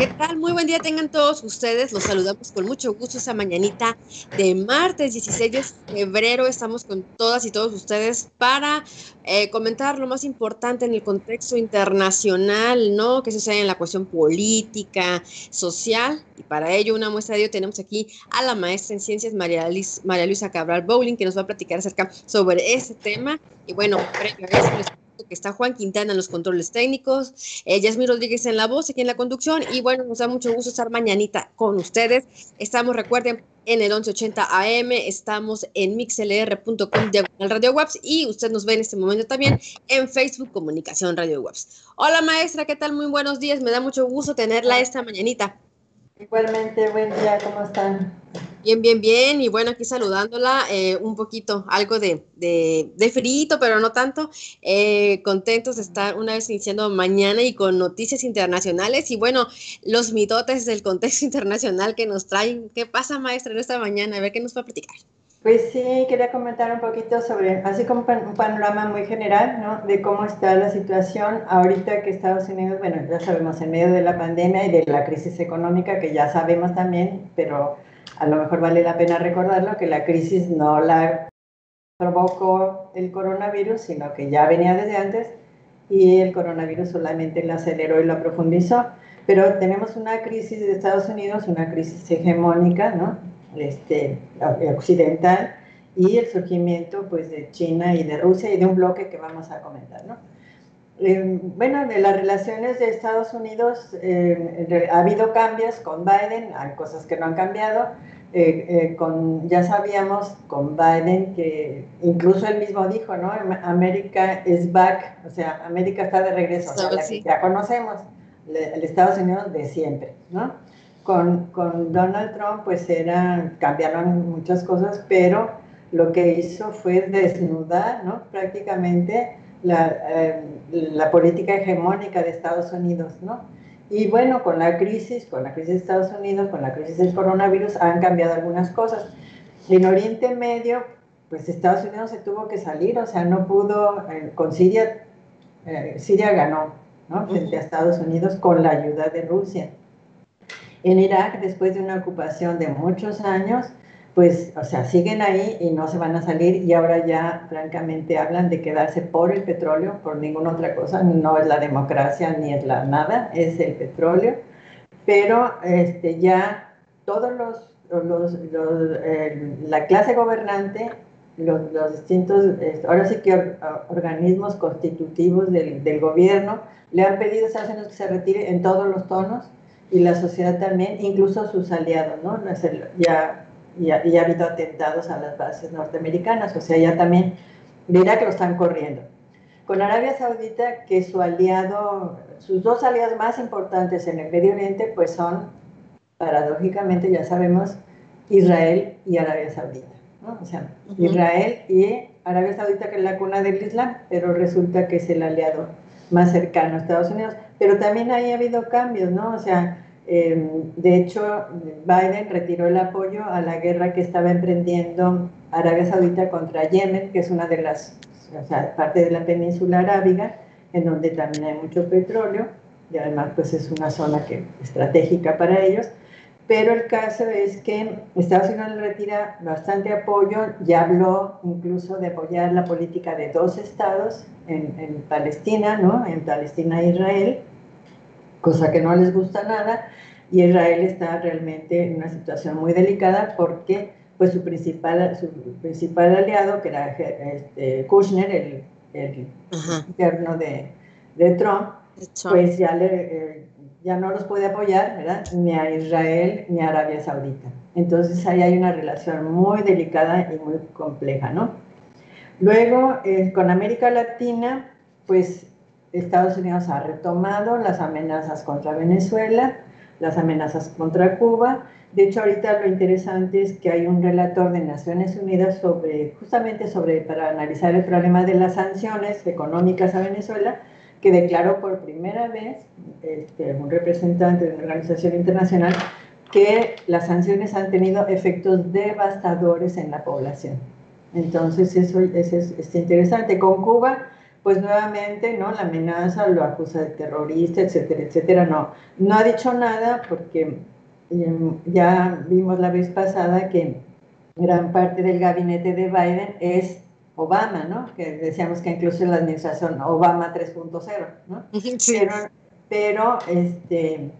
¿Qué tal? Muy buen día tengan todos ustedes. Los saludamos con mucho gusto esta mañanita de martes 16 de febrero. Estamos con todas y todos ustedes para eh, comentar lo más importante en el contexto internacional, ¿no? Que sucede en la cuestión política, social. Y para ello, una muestra de ello tenemos aquí a la maestra en ciencias María, Luisa Cabral Bowling, que nos va a platicar acerca sobre ese tema. Y bueno, previo a eso, les que está Juan Quintana en los controles técnicos, eh, Yasmín Rodríguez en la voz, aquí en la conducción, y bueno, nos da mucho gusto estar mañanita con ustedes. Estamos, recuerden, en el 1180 AM, estamos en mixlr.com diagonal Radio Webs y usted nos ve en este momento también en Facebook Comunicación Radio Webs. Hola maestra, ¿qué tal? Muy buenos días, me da mucho gusto tenerla esta mañanita. Igualmente, buen día, ¿cómo están? Bien, bien, bien. Y bueno, aquí saludándola eh, un poquito, algo de, de, de frito, pero no tanto. Eh, contentos de estar una vez iniciando mañana y con noticias internacionales. Y bueno, los mitotes del contexto internacional que nos traen. ¿Qué pasa, maestra, en esta mañana? A ver qué nos va a platicar. Pues sí, quería comentar un poquito sobre, así como un panorama muy general, ¿no? De cómo está la situación ahorita que Estados Unidos, bueno, ya sabemos, en medio de la pandemia y de la crisis económica, que ya sabemos también, pero a lo mejor vale la pena recordarlo, que la crisis no la provocó el coronavirus, sino que ya venía desde antes y el coronavirus solamente la aceleró y la profundizó. Pero tenemos una crisis de Estados Unidos, una crisis hegemónica, ¿no? Este, occidental y el surgimiento pues, de China y de Rusia y de un bloque que vamos a comentar. ¿no? Eh, bueno, de las relaciones de Estados Unidos eh, ha habido cambios con Biden, hay cosas que no han cambiado. Eh, con, ya sabíamos con Biden que incluso él mismo dijo, ¿no? América is back, o sea, América está de regreso, o sea, la que ya conocemos, el Estados Unidos de siempre, ¿no? Con, con Donald Trump pues era, cambiaron muchas cosas, pero lo que hizo fue desnudar ¿no? prácticamente la, eh, la, política hegemónica de Estados Unidos. ¿no? Y bueno, con la crisis, con la crisis de Estados Unidos, con la crisis del coronavirus, han cambiado algunas cosas. En Oriente Medio, pues Estados Unidos se tuvo que salir, o sea, no pudo, eh, con Siria, eh, Siria ganó ¿no? frente a Estados Unidos con la ayuda de Rusia en Irak después de una ocupación de muchos años, pues, o sea, siguen ahí y no se van a salir y ahora ya francamente hablan de quedarse por el petróleo, por ninguna otra cosa, no es la democracia ni es la nada, es el petróleo, pero este, ya todos los, los, la clase gobernante, los, los, distintos, ahora sí que organismos constitutivos del, del gobierno, le han pedido a Estados Unidos que se retire en todos los tonos, y la sociedad también, incluso sus aliados, ¿no? Ya, ya, ya ha habido atentados a las bases norteamericanas, o sea, ya también dirá que lo están corriendo. Con Arabia Saudita, que su aliado, sus dos aliados más importantes en el Medio Oriente, pues son, paradójicamente, ya sabemos, Israel y Arabia Saudita. ¿no? O sea, Israel y Arabia Saudita, que es la cuna del Islam, pero resulta que es el aliado más cercano a Estados Unidos. Pero también ahí ha habido cambios, ¿no? O sea, em, de hecho, Biden retiró el apoyo a la guerra que estaba emprendiendo Arabia Saudita contra Yemen, que es una de las, o sea, parte de la península arábiga, en donde también hay mucho petróleo, y además pues es una zona que, estratégica para ellos. Pero el caso es que Estados Unidos le retira bastante apoyo, ya habló incluso de apoyar la política de dos estados en, en Palestina, ¿no? En Palestina e Israel, cosa que no les gusta nada, y Israel está realmente en una situación muy delicada porque pues su principal, su principal aliado, que era este, Kushner, el, el gobierno de, de, Trump, pues ya, le, eh, ya no los puede apoyar, ¿verdad? Ni a Israel ni a Arabia Saudita. Entonces ahí hay una relación muy delicada y muy compleja, ¿no? Luego, eh, con América Latina, pues Estados Unidos ha retomado las amenazas contra Venezuela, las amenazas contra Cuba. De hecho, ahorita lo interesante es que hay un relator de Naciones Unidas sobre, justamente sobre, para analizar el problema de las sanciones económicas a Venezuela, que declaró por primera vez este, un representante de una organización internacional que las sanciones han tenido efectos devastadores en la población. Entonces, eso, es, es interesante. Con Cuba, pues nuevamente, ¿no? La amenaza, lo acusa de terrorista, etcétera, etcétera. No, no ha dicho nada porque em, ya vimos la vez pasada que gran parte del gabinete de Biden es Obama, ¿no? Que decíamos que incluso la administración Obama 3.0, ¿no? Pero, pero este,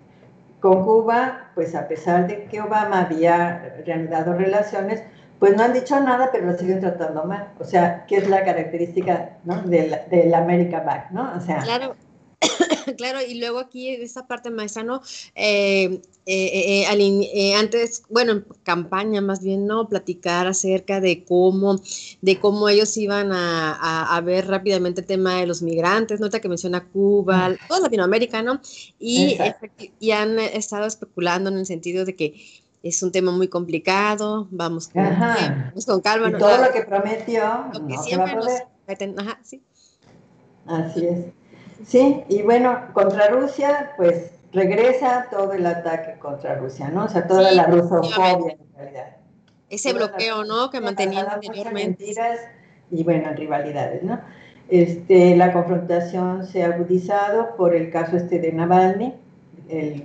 con Cuba, pues a pesar de que Obama había reanudado relaciones, pues no han dicho nada, pero lo siguen tratando mal. O sea, ¿qué es la característica ¿no? del, del America Back, ¿no? O sea, claro. claro, y luego aquí esta parte maestra, ¿no? Eh, eh, eh, antes, bueno, en campaña más bien, ¿no? Platicar acerca de cómo, de cómo ellos iban a, a, ver rápidamente el tema de los migrantes, nota que menciona Cuba, toda Latinoamérica, ¿no? Y, y han estado especulando en el sentido de que es un tema muy complicado, vamos con, con calma. Y todo lo que prometió, lo que siempre nos... Ajá, sí. Así es. Sí, y bueno, contra Rusia, pues regresa todo el ataque contra Rusia, ¿no? O sea, toda la rusofobia en realidad. Ese bloqueo, ¿no? Que mantenían anteriormente. y bueno, rivalidades, ¿no? Este, la confrontación se ha agudizado por el caso este de Navalny, el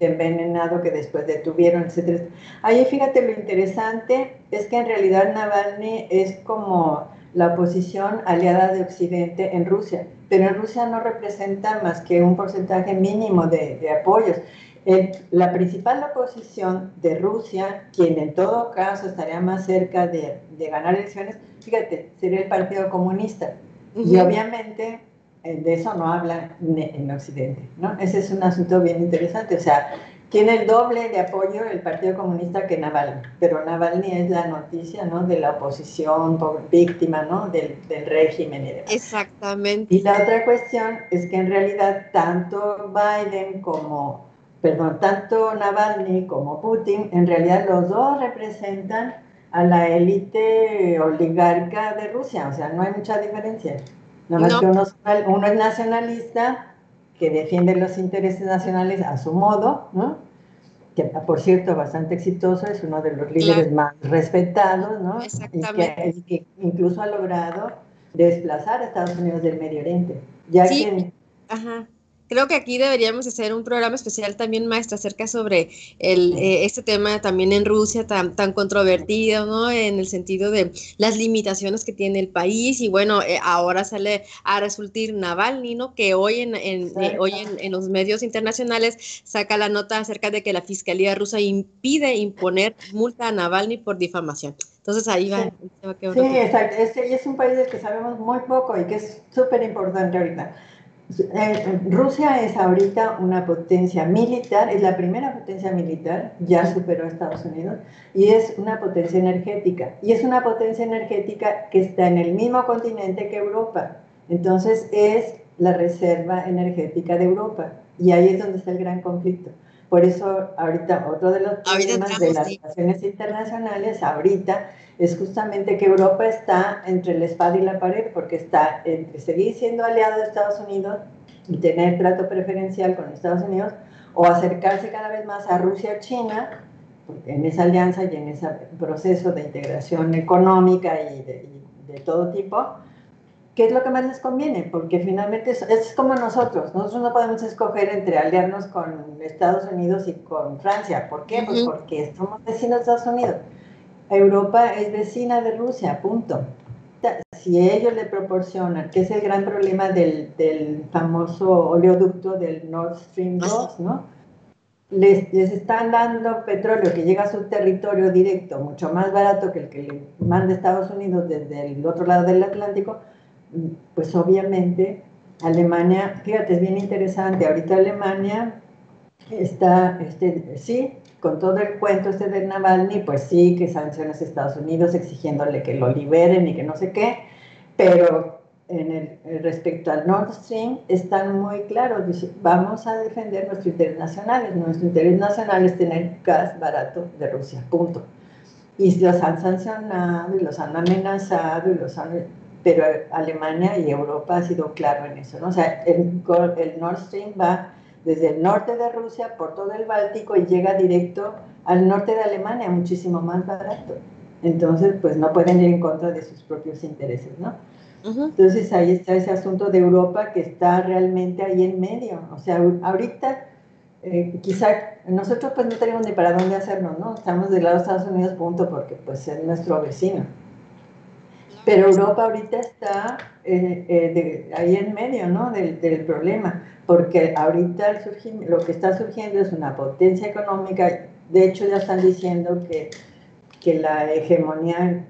envenenado que después detuvieron, etcétera. Ahí fíjate lo interesante es que en realidad Navalny es como la oposición aliada de Occidente en Rusia, pero en Rusia no representa más que un porcentaje mínimo de, de apoyos. la principal oposición de Rusia, quien en todo caso estaría más cerca de, de ganar elecciones, fíjate, sería el Partido Comunista. Y obviamente eh, de eso no hablan en Occidente, ¿no? Ese es un asunto bien interesante, o sea, tiene el doble de apoyo el Partido Comunista que Navalny, pero Navalny es la noticia, ¿no? De la oposición, víctima, ¿no? Del, del régimen y demás. Exactamente. Y la otra cuestión es que en realidad tanto Biden como, perdón, tanto Navalny como Putin, en realidad los dos representan a la élite oligarca de Rusia, o sea, no hay mucha diferencia. Nada más que uno, uno, es nacionalista, que defiende los intereses nacionales a su modo, ¿no? que por cierto bastante exitoso, es uno de los líderes más respetados, ¿no? Exactamente. Y que, incluso ha logrado desplazar a Estados Unidos del Medio Oriente. Ya sí. que, Ajá. Creo que aquí deberíamos hacer un programa especial también, maestra, acerca sobre el, eh, este tema también en Rusia tan, tan controvertido, ¿no? En el sentido de las limitaciones que tiene el país y bueno, eh, ahora sale a resultar Navalny, ¿no? Que hoy, en, en eh, hoy en, los medios internacionales saca la nota acerca de que la Fiscalía rusa impide imponer multa a Navalny por difamación. Entonces ahí va. Sí, sí exacto. Este, es un país del que sabemos muy poco y que es súper importante ahorita. Eh, Rusia es ahorita una potencia militar, es la primera potencia militar, ya superó a Estados Unidos, y es una potencia energética. Y es una potencia energética que está en el mismo continente que Europa. Entonces es la reserva energética de Europa. Y ahí es donde está el gran conflicto. Por eso ahorita otro de los problemas de las relaciones internacionales ahorita es justamente que Europa está entre la espada y la pared, porque está entre seguir siendo aliado de Estados Unidos y tener trato preferencial con Estados Unidos, o acercarse cada vez más a Rusia o China, en esa alianza y en ese proceso de integración económica y de, de todo tipo, ¿qué es lo que más les conviene? Porque finalmente es, es, como nosotros, nosotros no podemos escoger entre aliarnos con Estados Unidos y con Francia. ¿Por qué? Pues porque somos vecinos de Estados Unidos. Europa es vecina de Rusia, punto. Si ellos le proporcionan, que es el gran problema del, del famoso oleoducto del Nord Stream 2, ¿no? Les, les, están dando petróleo que llega a su territorio directo, mucho más barato que el que le manda Estados Unidos desde el otro lado del Atlántico, pues obviamente Alemania, fíjate, es bien interesante, ahorita Alemania está, este, sí, con todo el cuento este de Navalny, pues sí, que sanciones a Estados Unidos exigiéndole que lo liberen y que no sé qué, pero en el, respecto al Nord Stream están muy claros, vamos a defender nuestros interés nacionales, nuestro interés nacional es tener gas barato de Rusia, punto. Y los han sancionado y los han amenazado y los han... Pero Alemania y Europa ha sido claro en eso, ¿no? O sea, el, el Nord Stream va desde el norte de Rusia por todo el Báltico y llega directo al norte de Alemania, muchísimo más barato. Entonces, pues no pueden ir en contra de sus propios intereses, ¿no? Entonces ahí está ese asunto de Europa que está realmente ahí en medio. O sea, ahorita eh, quizá nosotros pues no tenemos ni para dónde hacernos, ¿no? Estamos del lado de Estados Unidos, punto, porque pues es nuestro vecino. Pero Europa ahorita está eh, eh, ahí en medio, ¿no? Del, problema, porque ahorita lo que está surgiendo es una potencia económica. De hecho, ya están diciendo que, que la hegemonía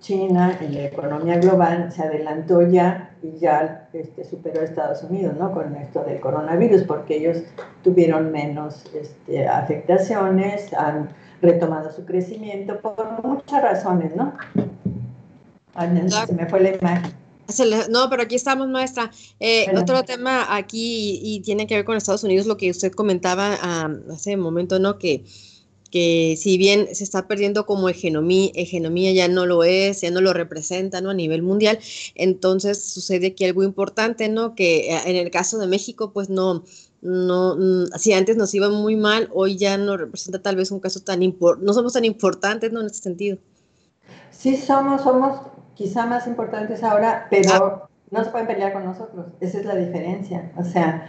China en la economía global se adelantó ya y ya este, superó a Estados Unidos, ¿no? Con esto del coronavirus, porque ellos tuvieron menos este, afectaciones, han retomado su crecimiento por muchas razones, ¿no? Se me fue la imagen. No, pero aquí estamos, maestra. Eh, otro tema aquí y, tiene que ver con Estados Unidos, lo que usted comentaba hace un momento, ¿no? Que que si bien se está perdiendo como hegemonía, hegemonía ya no lo es, ya no lo representa ¿no? a nivel mundial, entonces sucede aquí algo importante, ¿no? Que eh, en el caso de México, pues no, no, mm, si antes nos iba muy mal, hoy ya no representa tal vez un caso tan importante, no somos tan importantes, ¿no? En este sentido. Sí, somos, somos quizá más importantes ahora, pero ah. no se pueden pelear con nosotros, esa es la diferencia, o sea,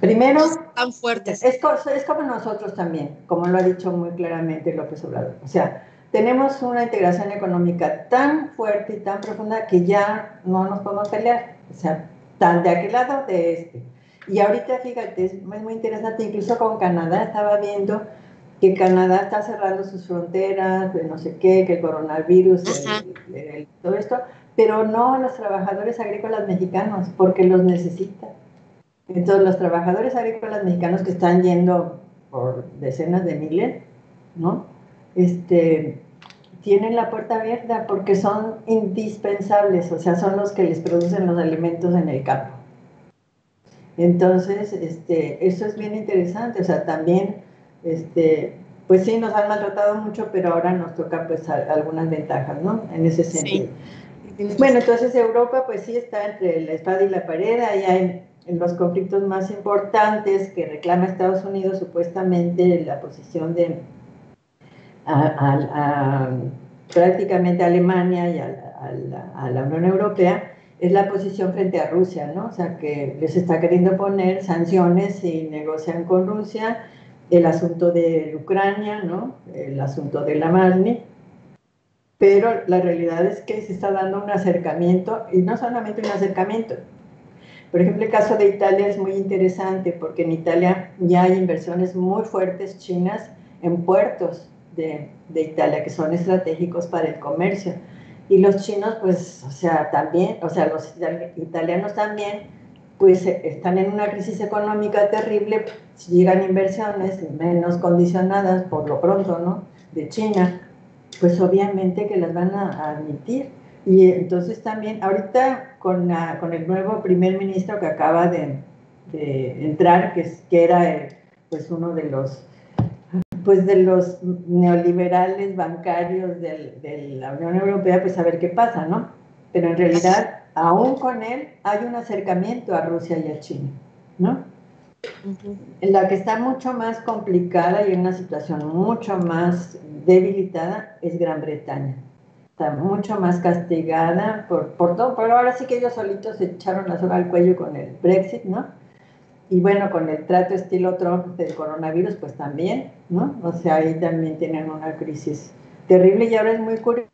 Primero, tan fuertes. Es, es, como nosotros también, como lo ha dicho muy claramente López Obrador. O sea, tenemos una integración económica tan fuerte y tan profunda que ya no nos podemos pelear. O sea, tan de aquel lado de este. Y ahorita, fíjate, es muy interesante, incluso con Canadá estaba viendo que Canadá está cerrando sus fronteras, de no sé qué, que el coronavirus, todo esto, pero no los trabajadores agrícolas mexicanos, porque los necesitan. Entonces, los trabajadores agrícolas mexicanos que están yendo por decenas de miles, ¿no? Este, tienen la puerta abierta porque son indispensables, o sea, son los que les producen los alimentos en el campo. Entonces, este, eso es bien interesante, o sea, también, este, pues sí, nos han maltratado mucho, pero ahora nos toca pues algunas ventajas, ¿no? En ese sentido. Bueno, entonces Europa pues sí está entre la espada y la pared, ahí hay en los conflictos más importantes que reclama Estados Unidos, supuestamente la posición de prácticamente a Alemania y a, la Unión Europea, es la posición frente a Rusia, ¿no? O sea, que les está queriendo poner sanciones y negocian con Rusia el asunto de Ucrania, ¿no? El asunto de la Malni, pero la realidad es que se está dando un acercamiento, y no solamente un acercamiento, por ejemplo, el caso de Italia es muy interesante porque en Italia ya hay inversiones muy fuertes chinas en puertos de, de, Italia que son estratégicos para el comercio. Y los chinos, pues, o sea, también, o sea, los italianos también, pues están en una crisis económica terrible. Si llegan inversiones menos condicionadas por lo pronto, ¿no? De China, pues obviamente que las van a admitir. Y entonces también, ahorita con, con el nuevo primer ministro que acaba de, de entrar, que, es, que era pues uno de los pues de los neoliberales bancarios de la Unión Europea, pues a ver qué pasa, ¿no? Pero en realidad, aún con él, hay un acercamiento a Rusia y a China, ¿no? En la que está mucho más complicada y en una situación mucho más debilitada es Gran Bretaña está mucho más castigada por, por todo, pero ahora sí que ellos solitos se echaron la soga al cuello con el Brexit, ¿no? Y bueno, con el trato estilo Trump del coronavirus, pues también, ¿no? O sea, ahí también tienen una crisis terrible y ahora es muy curioso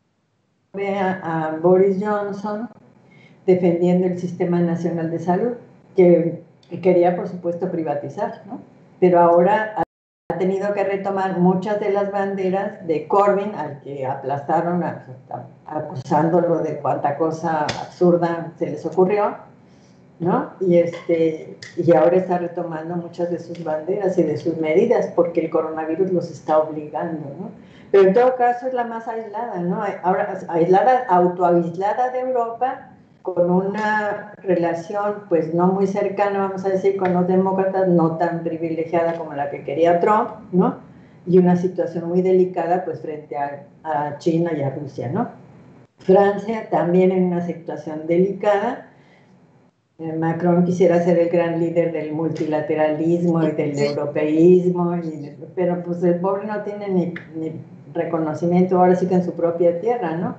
ver a, Boris Johnson defendiendo el Sistema Nacional de Salud, que, que quería, por supuesto, privatizar, ¿no? Pero ahora ha tenido que retomar muchas de las banderas de Corbyn, al que aplastaron acusándolo de cuánta cosa absurda se les ocurrió, ¿no? Y, este, y ahora está retomando muchas de sus banderas y de sus medidas porque el coronavirus los está obligando, ¿no? Pero en todo caso es la más aislada, ¿no? Ahora, aislada, autoaislada de Europa, con una relación pues no muy cercana, vamos a decir, con los demócratas, no tan privilegiada como la que quería Trump, ¿no? Y una situación muy delicada pues frente a, a China y a Rusia, ¿no? Francia también en una situación delicada. Eh, Macron quisiera ser el gran líder del multilateralismo y del europeísmo, pero pues el pobre no tiene ni, ni reconocimiento ahora sí que en su propia tierra, ¿no?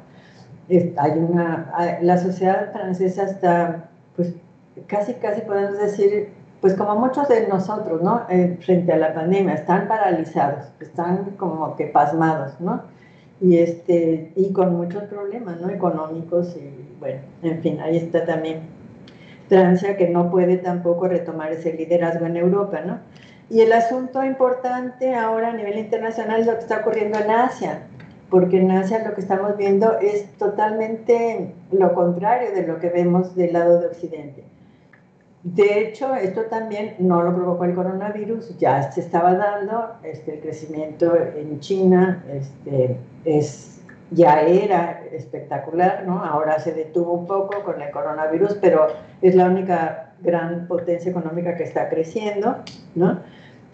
Hay una, la sociedad francesa está, pues, casi, casi podemos decir, pues como muchos de nosotros, ¿no? Eh, frente a la pandemia, están paralizados, están como que pasmados, ¿no? Y, este, y con muchos problemas, ¿no? Económicos y, bueno, en fin, ahí está también Francia que no puede tampoco retomar ese liderazgo en Europa, ¿no? Y el asunto importante ahora a nivel internacional es lo que está ocurriendo en Asia, porque en Asia lo que estamos viendo es totalmente lo contrario de lo que vemos del lado de Occidente. De hecho, esto también no lo provocó el coronavirus, ya se estaba dando, este, el crecimiento en China este, es, ya era espectacular, ¿no? ahora se detuvo un poco con el coronavirus, pero es la única gran potencia económica que está creciendo, ¿no?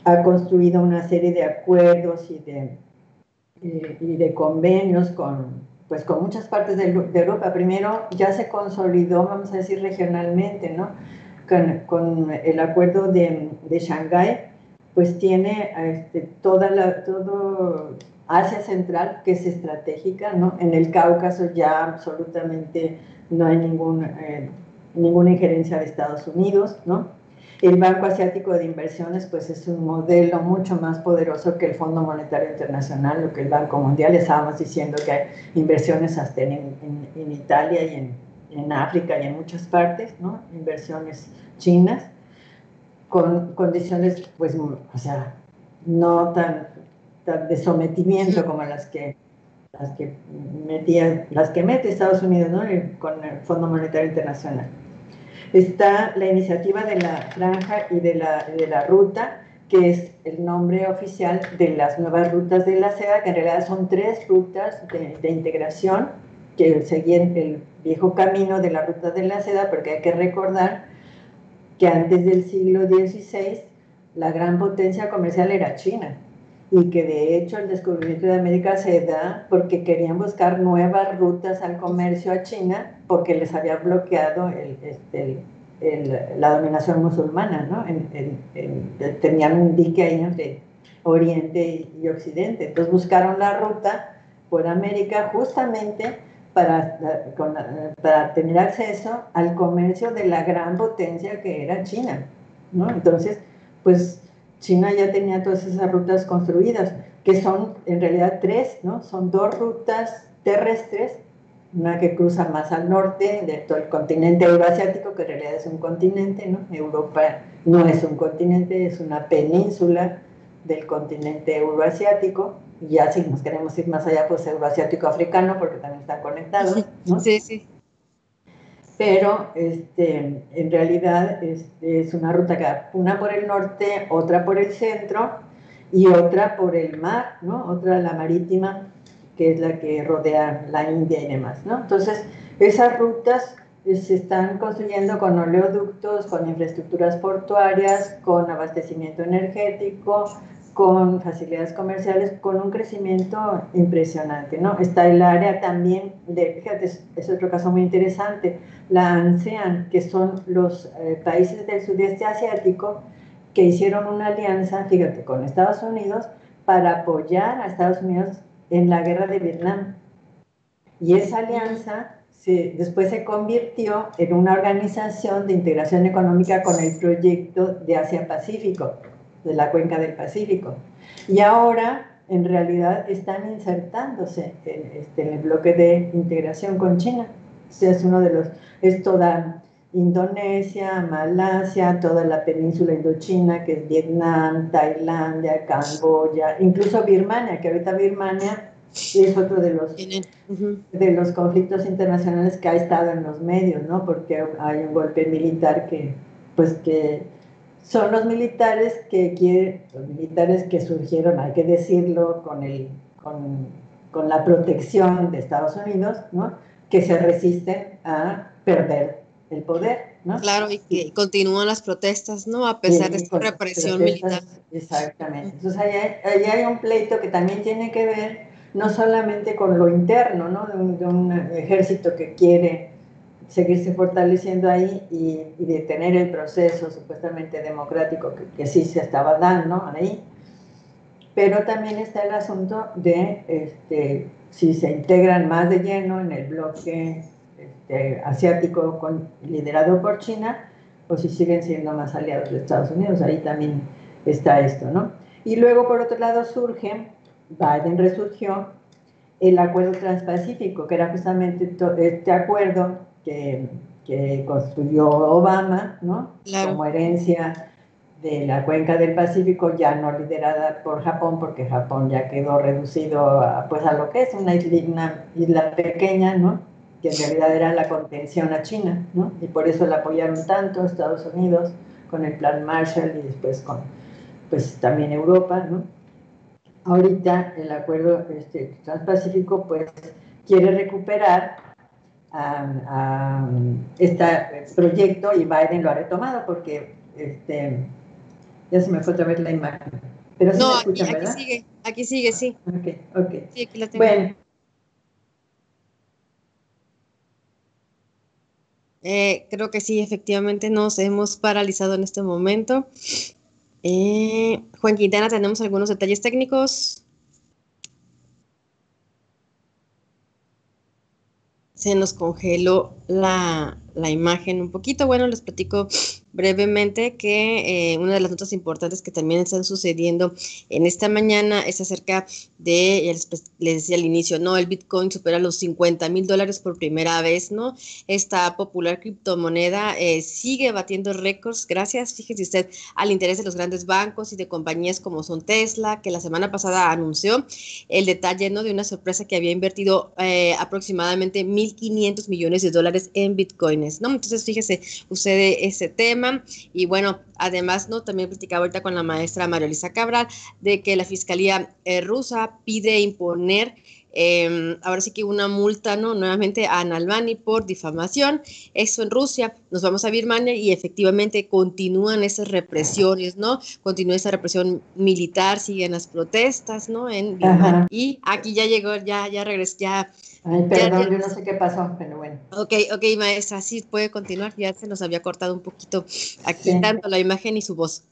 ha construido una serie de acuerdos y de, y, de convenios con, pues, con muchas partes de, Europa. Primero ya se consolidó, vamos a decir, regionalmente, ¿no? Con, con el acuerdo de, de Shanghái, pues tiene este, toda la, todo Asia Central, que es estratégica, ¿no? En el Cáucaso ya absolutamente no hay ningún, eh, ninguna injerencia de Estados Unidos, ¿no? El Banco Asiático de Inversiones pues es un modelo mucho más poderoso que el Fondo Monetario Internacional, lo que el Banco Mundial. Estábamos diciendo que hay inversiones hasta en, en, Italia y en, en, África y en muchas partes, ¿no? Inversiones chinas con condiciones pues, o sea, no tan, tan de sometimiento como las que las que metía, las que mete Estados Unidos, ¿no? Con el Fondo Monetario Internacional está la iniciativa de la franja y de la, de la ruta, que es el nombre oficial de las nuevas rutas de la seda, que en realidad son tres rutas de, de integración que seguían el viejo camino de la ruta de la seda, porque hay que recordar que antes del siglo XVI la gran potencia comercial era China y que de hecho el descubrimiento de América se da porque querían buscar nuevas rutas al comercio a China porque les había bloqueado el, este, la dominación musulmana, ¿no? tenían un dique ahí entre Oriente y Occidente. Entonces buscaron la ruta por América justamente para, para tener acceso al comercio de la gran potencia que era China, ¿no? Entonces, pues China ya tenía todas esas rutas construidas, que son en realidad tres, ¿no? Son dos rutas terrestres, una que cruza más al norte de todo el continente euroasiático, que en realidad es un continente, ¿no? Europa no es un continente, es una península del continente euroasiático. Y ya si nos queremos ir más allá, pues euroasiático-africano, porque también están conectados, ¿no? Sí, sí pero este, en realidad es, es, una ruta que da una por el norte, otra por el centro y otra por el mar, ¿no? otra la marítima, que es la que rodea la India y demás. ¿no? Entonces, esas rutas se están construyendo con oleoductos, con infraestructuras portuarias, con abastecimiento energético, con facilidades comerciales, con un crecimiento impresionante, ¿no? Está el área también fíjate, es, otro caso muy interesante, la ANSEAN, que son los eh, países del sudeste asiático que hicieron una alianza, fíjate, con Estados Unidos para apoyar a Estados Unidos en la guerra de Vietnam. Y esa alianza después se convirtió en una organización de integración económica con el proyecto de Asia-Pacífico de la cuenca del Pacífico. Y ahora, en realidad, están insertándose en, este, el bloque de integración con China. Este es uno de los, es toda Indonesia, Malasia, toda la península indochina, que es Vietnam, Tailandia, Camboya, incluso Birmania, que ahorita Birmania es otro de los, de los conflictos internacionales que ha estado en los medios, ¿no? Porque hay un golpe militar que, pues que son los militares que quieren, los militares que surgieron, hay que decirlo, con, el, con, con la protección de Estados Unidos, ¿no? que se resisten a perder el poder. ¿no? Claro, y que continúan las protestas, ¿no? A pesar de esta represión militar. Exactamente. Entonces, ahí hay, un pleito que también tiene que ver no solamente con lo interno, ¿no? de un ejército que quiere seguirse fortaleciendo ahí y, detener el proceso supuestamente democrático que, sí se estaba dando ahí. Pero también está el asunto de este, si se integran más de lleno en el bloque este, asiático con, liderado por China o si siguen siendo más aliados de Estados Unidos. Ahí también está esto, ¿no? Y luego, por otro lado, surge, Biden resurgió, el acuerdo transpacífico, que era justamente este acuerdo que, que construyó Obama, ¿no? Como herencia de la cuenca del Pacífico, ya no liderada por Japón, porque Japón ya quedó reducido a, pues a lo que es una isla, isla pequeña, ¿no? que en realidad era la contención a China, ¿no? y por eso la apoyaron tanto Estados Unidos con el plan Marshall y después con pues también Europa, ¿no? Ahorita el acuerdo este, transpacífico pues quiere recuperar este proyecto y Biden lo ha retomado porque este, ya se me fue otra vez la imagen. Pero no, aquí, sigue, aquí sigue, sí. Ok, ok. Sí, aquí la tengo. Bueno. Eh, creo que sí, efectivamente nos hemos paralizado en este momento. Eh, Juan Quintana, tenemos algunos detalles técnicos. Se nos congeló la, la imagen un poquito. Bueno, les platico brevemente que eh, una de las notas importantes que también están sucediendo en esta mañana es acerca de, les, decía al inicio, ¿no? El Bitcoin supera los 50 mil dólares por primera vez, ¿no? Esta popular criptomoneda eh, sigue batiendo récords gracias, fíjese usted, al interés de los grandes bancos y de compañías como son Tesla, que la semana pasada anunció el detalle, ¿no? De una sorpresa que había invertido eh, aproximadamente 1.500 millones de dólares en Bitcoins, ¿no? Entonces, fíjese usted ese tema y bueno, además, ¿no? También platicaba ahorita con la maestra María Luisa Cabral de que la Fiscalía eh, rusa pide imponer em, ahora sí que una multa, ¿no? Nuevamente a Analbani por difamación. Eso en Rusia. Nos vamos a Birmania y efectivamente continúan esas represiones, ¿no? Continúa esa represión militar, siguen las protestas, ¿no? En Birmania. Y aquí ya llegó, ya, ya regresó, ya Ay, perdón, yo no sé qué pasó, pero bueno. Ok, ok, maestra, sí puede continuar. Ya se nos había cortado un poquito aquí tanto la imagen y su voz.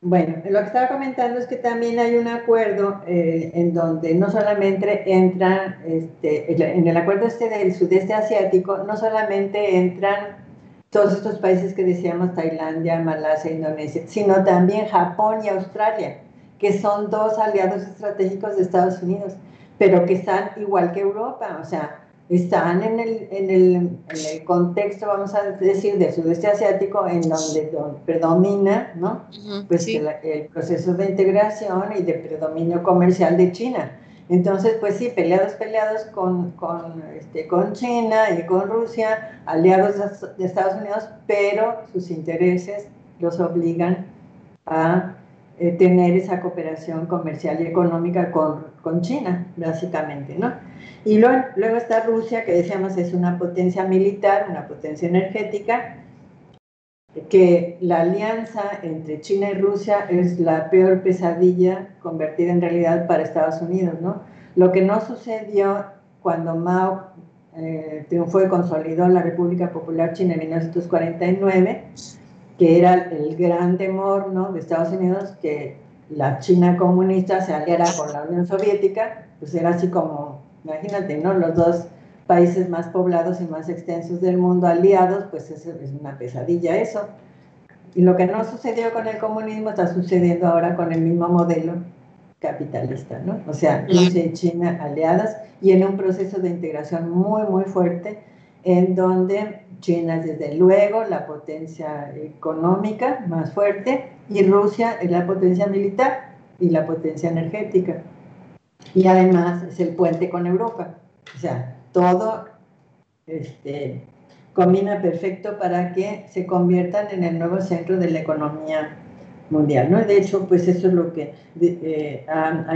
Bueno, lo que estaba comentando es que también hay un acuerdo eh, en donde no solamente entran, este, en el acuerdo este del sudeste asiático, no solamente entran todos estos países que decíamos, Tailandia, Malasia, Indonesia, sino también Japón y Australia, que son dos aliados estratégicos de Estados Unidos pero que están igual que Europa, o sea, están en el, en el, en el contexto, vamos a decir, del sudeste asiático, en donde predomina, ¿no? pues el, proceso de integración y de predominio comercial de China. Entonces, pues sí, peleados, peleados con, con, este, con China y con Rusia, aliados de Estados Unidos, pero sus intereses los obligan a eh, tener esa cooperación comercial y económica con, con, China, básicamente, ¿no? Y luego, luego está Rusia, que decíamos es una potencia militar, una potencia energética, que la alianza entre China y Rusia es la peor pesadilla convertida en realidad para Estados Unidos, ¿no? Lo que no sucedió cuando Mao eh, triunfó y consolidó la República Popular China en 1949, que era el gran temor ¿no? de Estados Unidos que la China comunista se aliara con la Unión Soviética, pues era así como, imagínate, ¿no? Los dos países más poblados y más extensos del mundo aliados, pues es, es una pesadilla eso. Y lo que no sucedió con el comunismo está sucediendo ahora con el mismo modelo capitalista, ¿no? O sea, Rusia y China aliadas y en un proceso de integración muy, muy fuerte en donde China es desde luego la potencia económica más fuerte y Rusia es la potencia militar y la potencia energética. Y además es el puente con Europa. O sea, todo este, combina perfecto para que se conviertan en el nuevo centro de la economía mundial, ¿no? De hecho, pues eso es lo que eh, ha,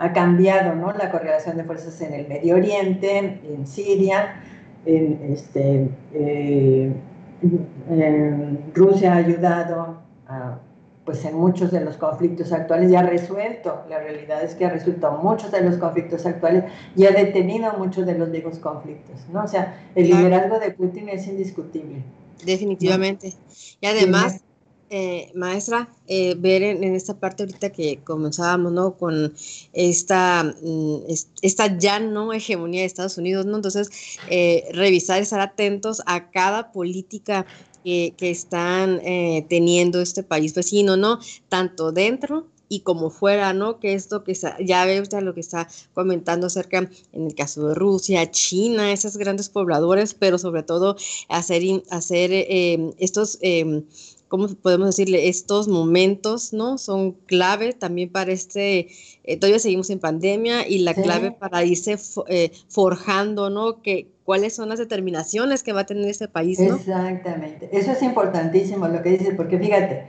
ha cambiado, ¿no? La correlación de fuerzas en el Medio Oriente, en Siria, en, este, eh, Rusia ha ayudado pues en muchos de los conflictos actuales y ha resuelto, la realidad es que ha resuelto muchos de los conflictos actuales y ha detenido muchos de los viejos conflictos, ¿no? O sea, el liderazgo de Putin es indiscutible. Definitivamente. Y además, eh, maestra, eh, ver en, esta parte ahorita que comenzábamos, ¿no? Con esta, mm, esta ya no hegemonía de Estados Unidos, ¿no? Entonces, eh, revisar, estar atentos a cada política que, que están teniendo este país vecino, ¿no? Tanto dentro y como fuera, ¿no? Que esto que ya ve usted lo que está comentando acerca en el caso de Rusia, China, esos grandes pobladores, pero sobre todo hacer, hacer em, estos... Eh, ¿cómo podemos decirle? Estos momentos, ¿no? Son clave también para este, eh, todavía seguimos en pandemia y la clave para irse eh, forjando, ¿no? Que, cuáles son las determinaciones que va a tener este país, ¿no? Exactamente. Eso es importantísimo lo que dices, porque fíjate,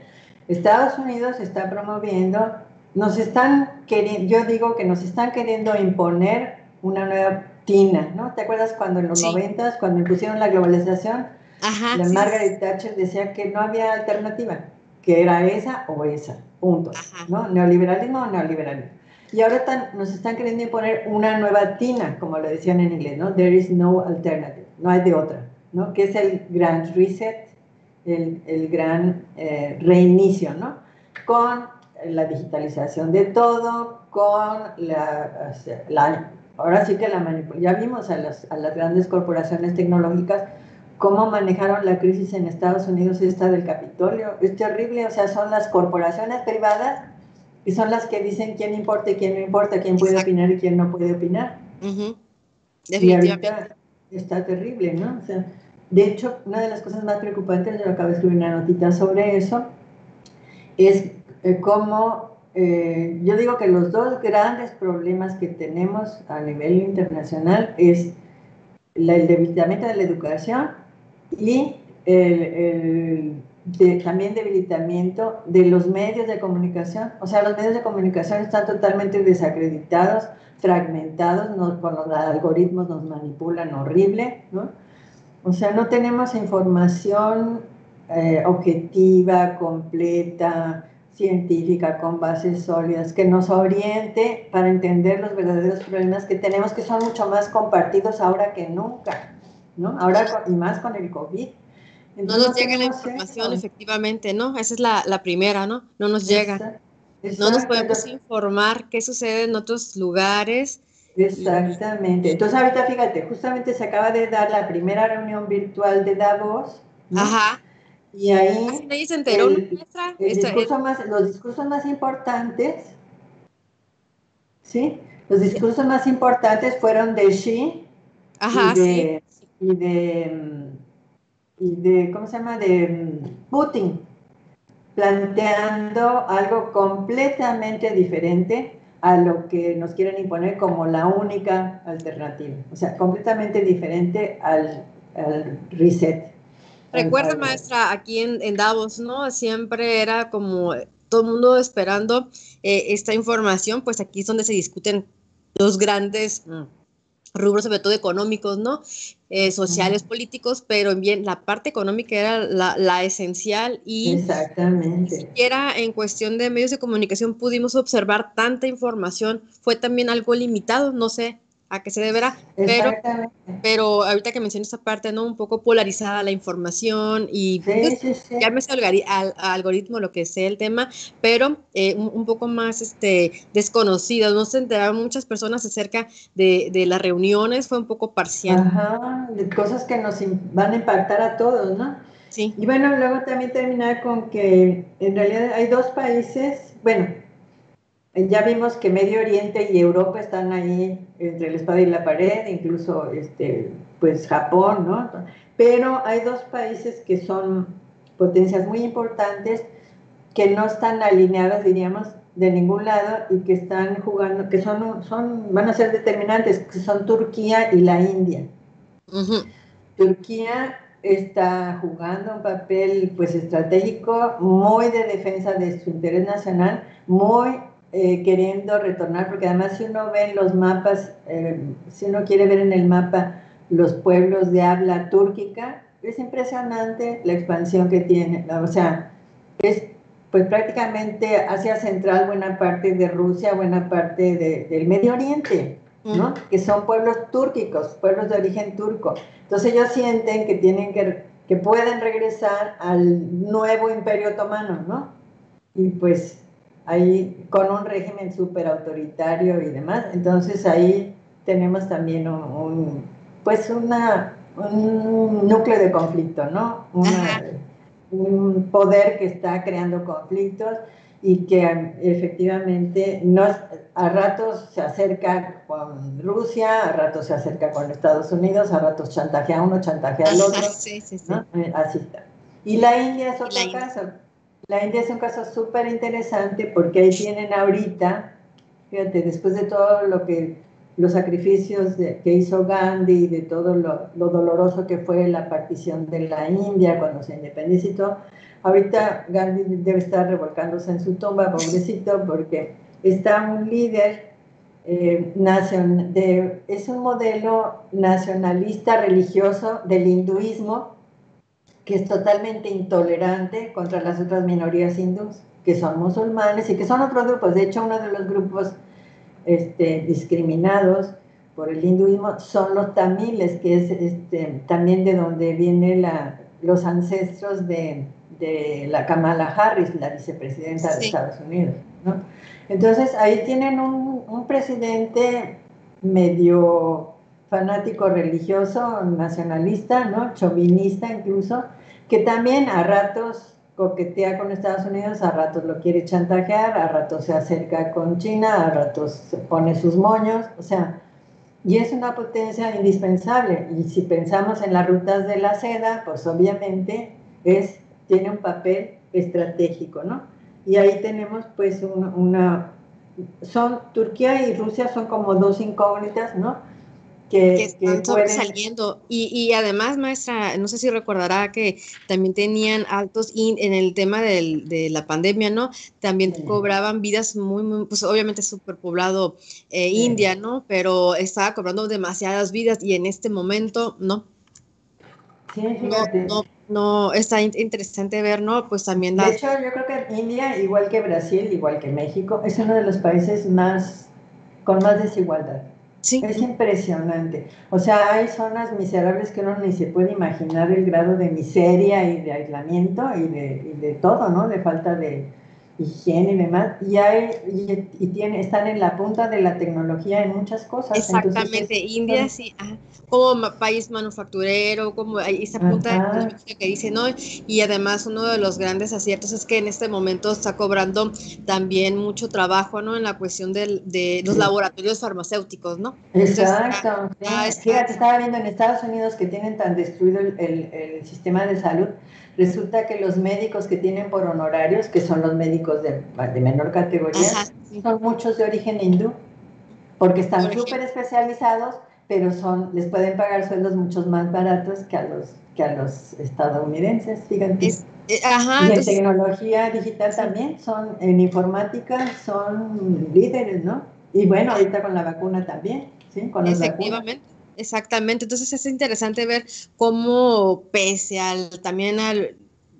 Estados Unidos está promoviendo, nos están queriendo, yo digo que nos están queriendo imponer una nueva tina, ¿no? ¿Te acuerdas cuando en los noventas, cuando impusieron la globalización, la Margaret Thatcher decía que no había alternativa, que era esa o esa, punto, ¿no? Neoliberalismo o neoliberalismo. Y ahora nos están queriendo imponer una nueva tina, como lo decían en inglés, ¿no? There is no alternative, no hay de otra, ¿no? Que es el Grand Reset, el, gran eh, reinicio, ¿no? Con la digitalización de todo, con la, ahora sí que la manipulación, ya vimos a las, a las grandes corporaciones tecnológicas cómo manejaron la crisis en Estados Unidos esta del Capitolio. Es terrible, o sea, son las corporaciones privadas y son las que dicen quién importa y quién no importa, quién puede opinar y quién no puede opinar. Y ahorita está terrible, ¿no? O sea, de hecho, una de las cosas más preocupantes, yo acabo de escribir una notita sobre eso, es eh, cómo, eh, yo digo que los dos grandes problemas que tenemos a nivel internacional es el debilitamiento de la educación y el, también debilitamiento de los medios de comunicación. O sea, los medios de comunicación están totalmente desacreditados, fragmentados, nos, con los algoritmos nos manipulan horrible, ¿no? O sea, no tenemos información eh, objetiva, completa, científica, con bases sólidas, que nos oriente para entender los verdaderos problemas que tenemos, que son mucho más compartidos ahora que nunca, ¿no? Ahora y más con el COVID. No nos llega la información, efectivamente, ¿no? Esa es la, la, primera, ¿no? No nos llega. no nos podemos informar qué sucede en otros lugares Exactamente. Entonces ahorita fíjate, justamente se acaba de dar la primera reunión virtual de Davos. Ajá. Y ahí... se enteró los discursos más importantes, ¿sí? Los discursos más importantes fueron de Xi Ajá, y de, sí. y de, y de, ¿cómo se llama? De Putin, planteando algo completamente diferente a lo que nos quieren imponer como la única alternativa. O sea, completamente diferente al, reset. Recuerda, maestra, aquí en, Davos, ¿no? Siempre era como todo el mundo esperando eh, esta información, pues aquí es donde se discuten los grandes mm, rubros, sobre todo económicos, ¿no? Eh, sociales, políticos, pero bien, la parte económica era la, esencial y Exactamente. ni siquiera en cuestión de medios de comunicación pudimos observar tanta información, fue también algo limitado, no sé a qué se deberá, pero, pero ahorita que mencioné esta parte, ¿no? Un poco polarizada la información y pues, ya me al, algoritmo lo que sé el tema, pero eh, un, poco más este, desconocido, no se enteraron muchas personas acerca de, de, las reuniones, fue un poco parcial. Ajá, de cosas que nos van a impactar a todos, ¿no? Sí. Y bueno, luego también terminar con que en realidad hay dos países, bueno, ya vimos que Medio Oriente y Europa están ahí entre la espada y la pared, incluso este, pues Japón, ¿no? Pero hay dos países que son potencias muy importantes que no están alineadas, diríamos, de ningún lado y que están jugando, que son, son van a ser determinantes, que son Turquía y la India. Turquía está jugando un papel pues estratégico muy de defensa de su interés nacional, muy eh, queriendo retornar, porque además si uno ve en los mapas, eh, si uno quiere ver en el mapa los pueblos de habla túrquica, es impresionante la expansión que tiene, o sea, es pues prácticamente Asia Central, buena parte de Rusia, buena parte del Medio Oriente, ¿no? Que son pueblos túrquicos, pueblos de origen turco. Entonces ellos sienten que tienen que que pueden regresar al nuevo imperio otomano, ¿no? Y pues ahí con un régimen súper autoritario y demás, entonces ahí tenemos también un, pues una, un núcleo de conflicto, ¿no? un poder que está creando conflictos y que efectivamente no, a ratos se acerca con Rusia, a ratos se acerca con Estados Unidos, a ratos chantajea a uno, chantajea al otro. Sí, sí, sí. Eh, así está. Y la India es otro caso. La India es un caso súper interesante porque ahí tienen ahorita, fíjate, después de todo lo que los sacrificios que hizo Gandhi y de todo lo, lo, doloroso que fue la partición de la India cuando se independizó, ahorita Gandhi debe estar revolcándose en su tumba, pobrecito, porque está un líder eh, de, es un modelo nacionalista religioso del hinduismo que es totalmente intolerante contra las otras minorías hindúes, que son musulmanes y que son otros grupos. De hecho, uno de los grupos este, discriminados por el hinduismo son los tamiles, que es este, también de donde vienen los ancestros de, la Kamala Harris, la vicepresidenta de Estados Unidos. Entonces ahí tienen un, un, presidente medio fanático religioso, nacionalista, ¿no? chauvinista incluso, que también a ratos coquetea con Estados Unidos, a ratos lo quiere chantajear, a ratos se acerca con China, a ratos se pone sus moños, o sea, y es una potencia indispensable. Y si pensamos en las rutas de la seda, pues obviamente es, tiene un papel estratégico, ¿no? Y ahí tenemos pues una, son, Turquía y Rusia son como dos incógnitas, ¿no? Que, están saliendo Y, y, además, maestra, no sé si recordará que también tenían altos en el tema del, de la pandemia, ¿no? También cobraban vidas muy, muy, pues obviamente superpoblado eh, India, ¿no? Pero estaba cobrando demasiadas vidas y en este momento, ¿no? Sí, fíjate. No, no, está interesante ver, ¿no? Pues también De hecho, yo creo que India, igual que Brasil, igual que México, es uno de los países más, con más desigualdad. Es impresionante. O sea, hay zonas miserables que uno ni se puede imaginar el grado de miseria y de aislamiento y de, y de todo, ¿no? De falta de, higiene y demás, y, hay, y, tiene, están en la punta de la tecnología en muchas cosas. Exactamente, India sí, como país manufacturero, como esa punta de que dice, ¿no? Y además uno de los grandes aciertos es que en este momento está cobrando también mucho trabajo, ¿no? En la cuestión de, de los laboratorios farmacéuticos, ¿no? Exacto. Fíjate, estaba viendo en Estados Unidos que tienen tan destruido el, el sistema de salud, resulta que los médicos que tienen por honorarios, que son los médicos de, menor categoría, son muchos de origen hindú, porque están súper especializados, pero son, les pueden pagar sueldos muchos más baratos que a los, que a los estadounidenses, fíjate. Eh, y en tecnología digital también, son, en informática son líderes, ¿no? Y bueno, ahorita con la vacuna también, ¿sí? Con Efectivamente. Exactamente, entonces es interesante ver cómo pese al también al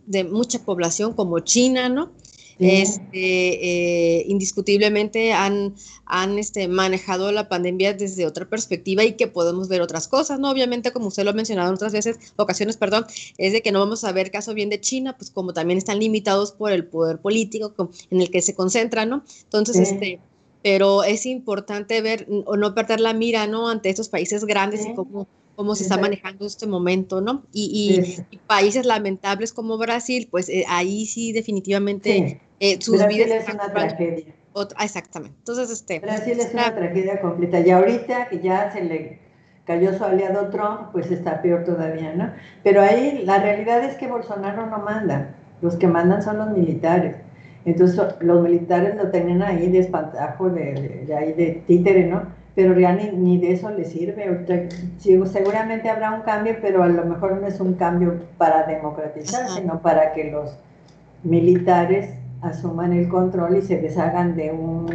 de mucha población como China, ¿no? Este, eh, indiscutiblemente han, han este, manejado la pandemia desde otra perspectiva y que podemos ver otras cosas, ¿no? Obviamente, como usted lo ha mencionado en otras veces, ocasiones, perdón, es de que no vamos a ver caso bien de China, pues como también están limitados por el poder político en el que se concentran, ¿no? Entonces, este pero es importante ver o no perder la mira, ¿no? Ante estos países grandes y cómo, cómo se está manejando este momento, ¿no? Y, países lamentables como Brasil, pues eh, ahí sí definitivamente eh, sus Brasil es una tragedia. exactamente. Entonces, este... Brasil es una tragedia completa. Y ahorita que ya se le cayó su aliado Trump, pues está peor todavía, ¿no? Pero ahí la realidad es que Bolsonaro no manda. Los que mandan son los militares. Entonces los militares lo tenían ahí de espantajo, de, de, ahí de títere, ¿no? Pero ya ni, ni de eso le sirve. seguramente habrá un cambio, pero a lo mejor no es un cambio para democratizar, sino para que los militares asuman el control y se deshagan de un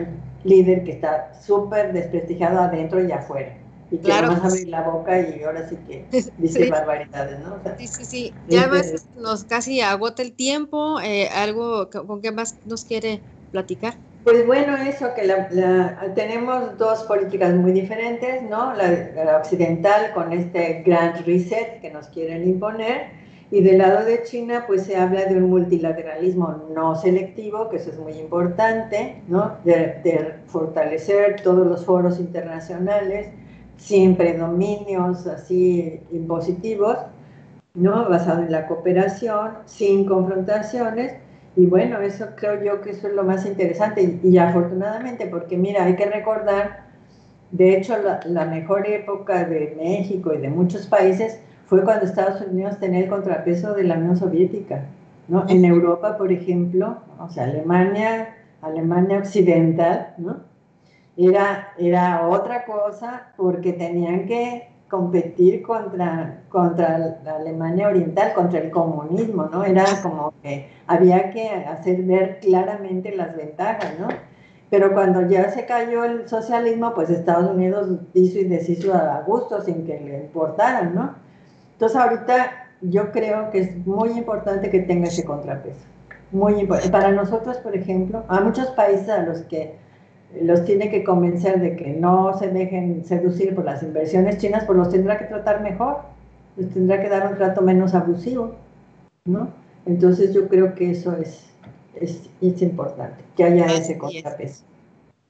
líder que está súper desprestigiado adentro y afuera y que claro. abrir la boca y ahora sí que dice barbaridades, ¿no? sí, sí, sí. Ya más nos casi agota el tiempo. Eh, ¿Algo con qué más nos quiere platicar? Pues bueno, eso, que la, tenemos dos políticas muy diferentes, ¿no? La, occidental con este grand reset que nos quieren imponer Y del lado de China, pues se habla de un multilateralismo no selectivo, que eso es muy importante, ¿no? De, fortalecer todos los foros internacionales sin predominios así impositivos, ¿no? Basado en la cooperación, sin confrontaciones. Y bueno, eso creo yo que eso es lo más interesante. Y, afortunadamente, porque mira, hay que recordar, de hecho, la, la mejor época de México y de muchos países fue cuando Estados Unidos tenía el contrapeso de la Unión Soviética. ¿no? En Europa, por ejemplo, o sea, Alemania, Alemania Occidental, ¿no? Era, era otra cosa porque tenían que competir contra, contra la Alemania Oriental, contra el comunismo, ¿no? Era como que había que hacer ver claramente las ventajas, ¿no? Pero cuando ya se cayó el socialismo, pues Estados Unidos hizo y deshizo a gusto sin que le importaran, ¿no? Entonces ahorita yo creo que es muy importante que tenga ese contrapeso. Muy importante. Para nosotros, por ejemplo, a muchos países a los que los tiene que convencer de que no se dejen seducir por las inversiones chinas, pues los tendrá que tratar mejor, les tendrá que dar un trato menos abusivo, ¿no? Entonces yo creo que eso es, es, es importante, que haya ese contrapeso.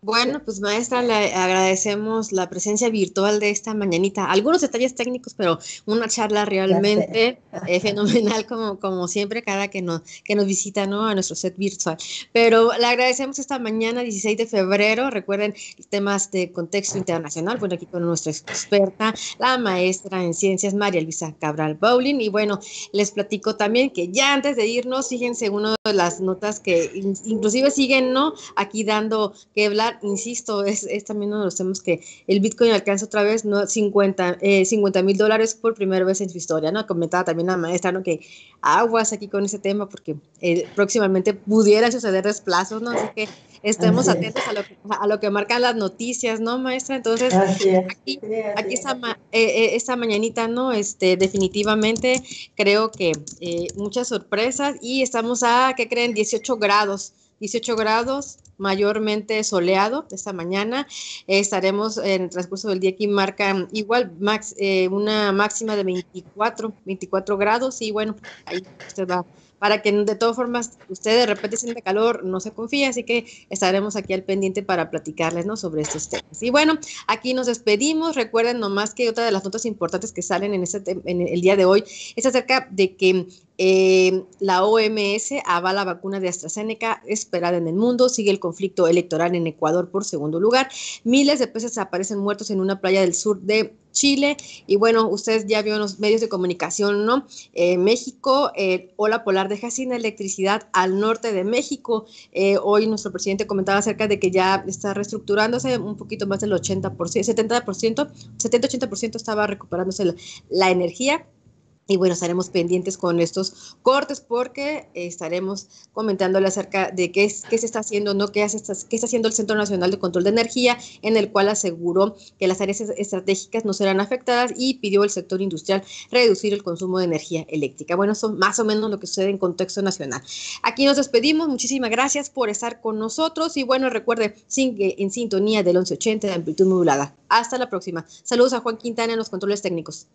Bueno, pues maestra, le agradecemos la presencia virtual de esta mañanita. Algunos detalles técnicos, pero una charla realmente eh, fenomenal como, como siempre cada que nos, que nos visita ¿no? a nuestro set virtual. Pero le agradecemos esta mañana, 16 de febrero. Recuerden temas de contexto internacional. Bueno, aquí con nuestra experta, la maestra en ciencias, María Luisa Cabral Bowling. Y bueno, les platico también que ya antes de irnos, fíjense una de las notas que inclusive siguen ¿no? aquí dando que hablar insisto, es, también uno de los temas que el Bitcoin alcanza otra vez ¿no? 50 eh, mil dólares por primera vez en su historia, ¿no? Comentaba también la maestra, ¿no? Que aguas aquí con ese tema porque eh, próximamente pudiera suceder desplazos, ¿no? Así que estemos atentos a lo, que, a lo, que marcan las noticias, ¿no, maestra? Entonces, aquí, aquí esta, eh, esta mañanita, ¿no? Este, definitivamente creo que muchas sorpresas y estamos a, ¿qué creen? 18 grados. 18 grados, mayormente soleado esta mañana. estaremos en el transcurso del día aquí marca igual max, eh, una máxima de 24, 24 grados y bueno, ahí usted va para que de todas formas usted de repente siente calor, no se confíe, así que estaremos aquí al pendiente para platicarles ¿no? sobre estos temas. Y bueno, aquí nos despedimos. Recuerden nomás que otra de las notas importantes que salen en, este, en el día de hoy es acerca de que eh, la OMS avala la vacuna de AstraZeneca esperada en el mundo. Sigue el conflicto electoral en Ecuador por segundo lugar. Miles de peces aparecen muertos en una playa del sur de Chile. Y bueno, ustedes ya vieron los medios de comunicación, ¿no? Eh, México, eh, ola polar deja sin electricidad al norte de México. Eh, hoy nuestro presidente comentaba acerca de que ya está reestructurándose un poquito más del 80%, 70%, 70-80% estaba recuperándose la energía y bueno, estaremos pendientes con estos cortes porque estaremos comentándole acerca de qué, es, qué se está haciendo, ¿no? ¿Qué, hace, qué está haciendo el Centro Nacional de Control de Energía, en el cual aseguró que las áreas estratégicas no serán afectadas y pidió al sector industrial reducir el consumo de energía eléctrica. Bueno, eso más o menos lo que sucede en contexto nacional. Aquí nos despedimos. Muchísimas gracias por estar con nosotros y bueno, recuerde, en sintonía del 1180 de amplitud modulada. Hasta la próxima. Saludos a Juan Quintana en los controles técnicos.